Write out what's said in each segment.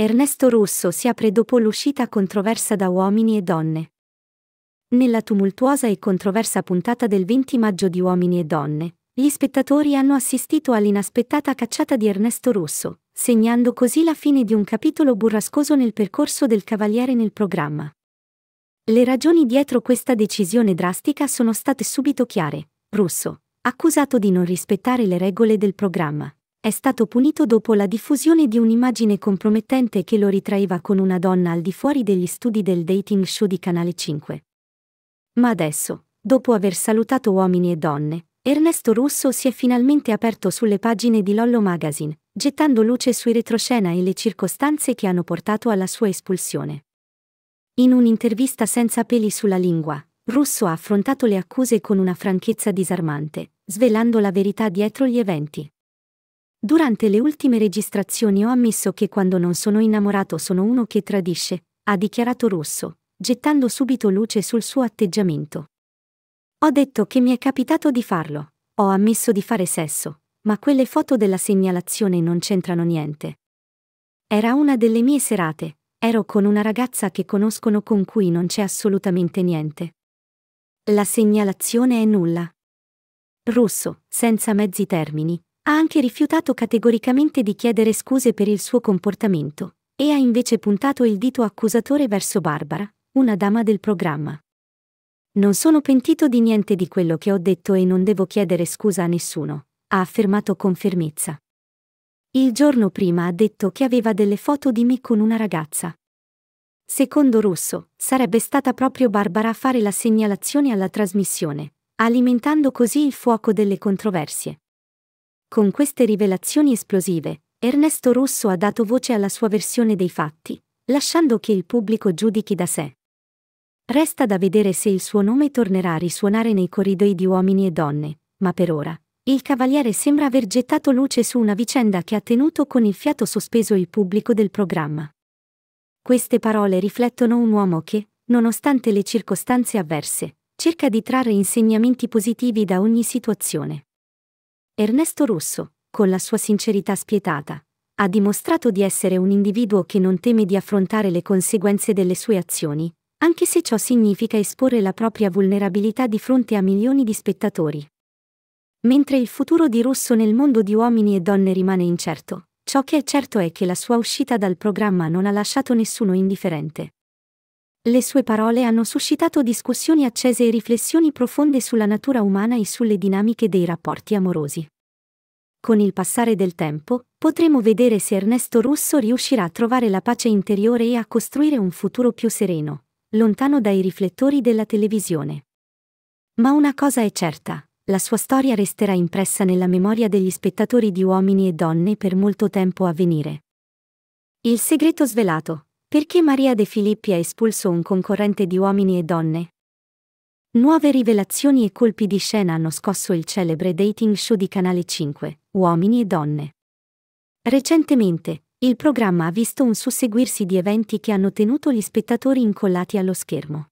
Ernesto Russo si apre dopo l'uscita controversa da uomini e donne. Nella tumultuosa e controversa puntata del 20 maggio di Uomini e Donne, gli spettatori hanno assistito all'inaspettata cacciata di Ernesto Russo, segnando così la fine di un capitolo burrascoso nel percorso del Cavaliere nel programma. Le ragioni dietro questa decisione drastica sono state subito chiare. Russo, accusato di non rispettare le regole del programma, è stato punito dopo la diffusione di un'immagine compromettente che lo ritraeva con una donna al di fuori degli studi del dating show di Canale 5. Ma adesso, dopo aver salutato uomini e donne, Ernesto Russo si è finalmente aperto sulle pagine di Lollo Magazine, gettando luce sui retroscena e le circostanze che hanno portato alla sua espulsione. In un'intervista senza peli sulla lingua, Russo ha affrontato le accuse con una franchezza disarmante, svelando la verità dietro gli eventi. Durante le ultime registrazioni ho ammesso che quando non sono innamorato sono uno che tradisce, ha dichiarato Russo, gettando subito luce sul suo atteggiamento. Ho detto che mi è capitato di farlo, ho ammesso di fare sesso, ma quelle foto della segnalazione non c'entrano niente. Era una delle mie serate, ero con una ragazza che conoscono con cui non c'è assolutamente niente. La segnalazione è nulla. Russo, senza mezzi termini, ha anche rifiutato categoricamente di chiedere scuse per il suo comportamento, e ha invece puntato il dito accusatore verso Barbara, una dama del programma. Non sono pentito di niente di quello che ho detto e non devo chiedere scusa a nessuno, ha affermato con fermezza. Il giorno prima ha detto che aveva delle foto di me con una ragazza. Secondo Russo, sarebbe stata proprio Barbara a fare la segnalazione alla trasmissione, alimentando così il fuoco delle controversie. Con queste rivelazioni esplosive, Ernesto Russo ha dato voce alla sua versione dei fatti, lasciando che il pubblico giudichi da sé. Resta da vedere se il suo nome tornerà a risuonare nei corridoi di uomini e donne, ma per ora, il cavaliere sembra aver gettato luce su una vicenda che ha tenuto con il fiato sospeso il pubblico del programma. Queste parole riflettono un uomo che, nonostante le circostanze avverse, cerca di trarre insegnamenti positivi da ogni situazione. Ernesto Russo, con la sua sincerità spietata, ha dimostrato di essere un individuo che non teme di affrontare le conseguenze delle sue azioni, anche se ciò significa esporre la propria vulnerabilità di fronte a milioni di spettatori. Mentre il futuro di Russo nel mondo di uomini e donne rimane incerto, ciò che è certo è che la sua uscita dal programma non ha lasciato nessuno indifferente. Le sue parole hanno suscitato discussioni accese e riflessioni profonde sulla natura umana e sulle dinamiche dei rapporti amorosi. Con il passare del tempo, potremo vedere se Ernesto Russo riuscirà a trovare la pace interiore e a costruire un futuro più sereno, lontano dai riflettori della televisione. Ma una cosa è certa, la sua storia resterà impressa nella memoria degli spettatori di uomini e donne per molto tempo a venire. Il segreto svelato, perché Maria De Filippi ha espulso un concorrente di uomini e donne? Nuove rivelazioni e colpi di scena hanno scosso il celebre dating show di Canale 5, Uomini e Donne. Recentemente, il programma ha visto un susseguirsi di eventi che hanno tenuto gli spettatori incollati allo schermo.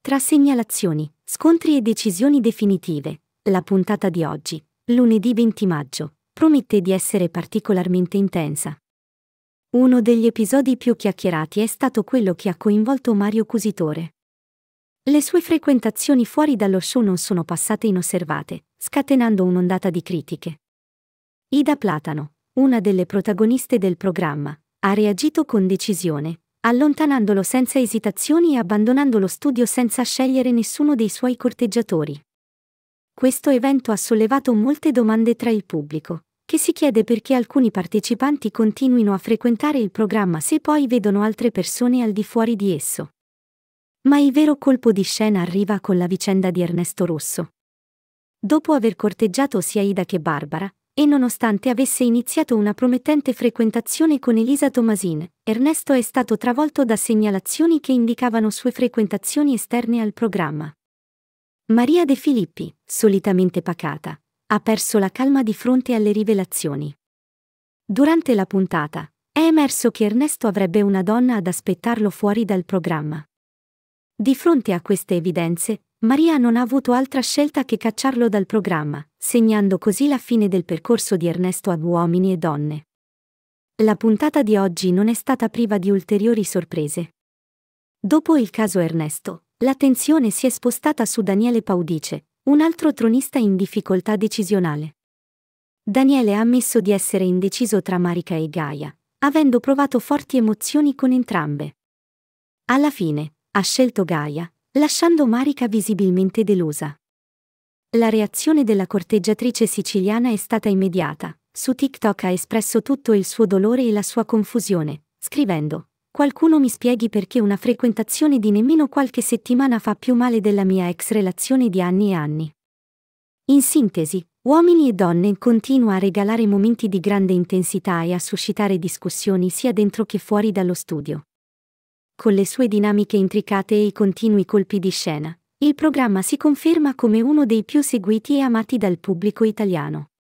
Tra segnalazioni, scontri e decisioni definitive, la puntata di oggi, lunedì 20 maggio, promette di essere particolarmente intensa. Uno degli episodi più chiacchierati è stato quello che ha coinvolto Mario Cusitore. Le sue frequentazioni fuori dallo show non sono passate inosservate, scatenando un'ondata di critiche. Ida Platano, una delle protagoniste del programma, ha reagito con decisione, allontanandolo senza esitazioni e abbandonando lo studio senza scegliere nessuno dei suoi corteggiatori. Questo evento ha sollevato molte domande tra il pubblico, che si chiede perché alcuni partecipanti continuino a frequentare il programma se poi vedono altre persone al di fuori di esso. Ma il vero colpo di scena arriva con la vicenda di Ernesto Rosso. Dopo aver corteggiato sia Ida che Barbara, e nonostante avesse iniziato una promettente frequentazione con Elisa Tomasin, Ernesto è stato travolto da segnalazioni che indicavano sue frequentazioni esterne al programma. Maria De Filippi, solitamente pacata, ha perso la calma di fronte alle rivelazioni. Durante la puntata, è emerso che Ernesto avrebbe una donna ad aspettarlo fuori dal programma. Di fronte a queste evidenze, Maria non ha avuto altra scelta che cacciarlo dal programma, segnando così la fine del percorso di Ernesto a uomini e donne. La puntata di oggi non è stata priva di ulteriori sorprese. Dopo il caso Ernesto, l'attenzione si è spostata su Daniele Paudice, un altro tronista in difficoltà decisionale. Daniele ha ammesso di essere indeciso tra Marica e Gaia, avendo provato forti emozioni con entrambe. Alla fine, ha scelto Gaia, lasciando Marica visibilmente delusa. La reazione della corteggiatrice siciliana è stata immediata. Su TikTok ha espresso tutto il suo dolore e la sua confusione, scrivendo: Qualcuno mi spieghi perché una frequentazione di nemmeno qualche settimana fa più male della mia ex relazione di anni e anni. In sintesi, Uomini e donne continua a regalare momenti di grande intensità e a suscitare discussioni sia dentro che fuori dallo studio. Con le sue dinamiche intricate e i continui colpi di scena, il programma si conferma come uno dei più seguiti e amati dal pubblico italiano.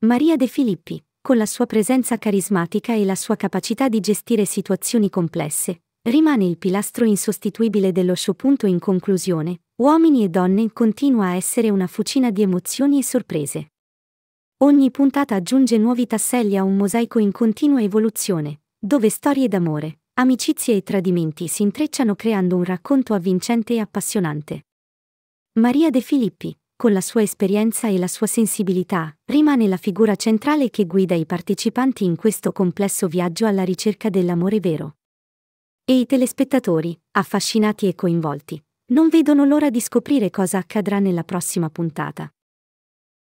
Maria De Filippi, con la sua presenza carismatica e la sua capacità di gestire situazioni complesse, rimane il pilastro insostituibile dello show. In conclusione, Uomini e donne continua a essere una fucina di emozioni e sorprese. Ogni puntata aggiunge nuovi tasselli a un mosaico in continua evoluzione, dove storie d'amore, amicizie e tradimenti si intrecciano creando un racconto avvincente e appassionante. Maria De Filippi, con la sua esperienza e la sua sensibilità, rimane la figura centrale che guida i partecipanti in questo complesso viaggio alla ricerca dell'amore vero. E i telespettatori, affascinati e coinvolti, non vedono l'ora di scoprire cosa accadrà nella prossima puntata.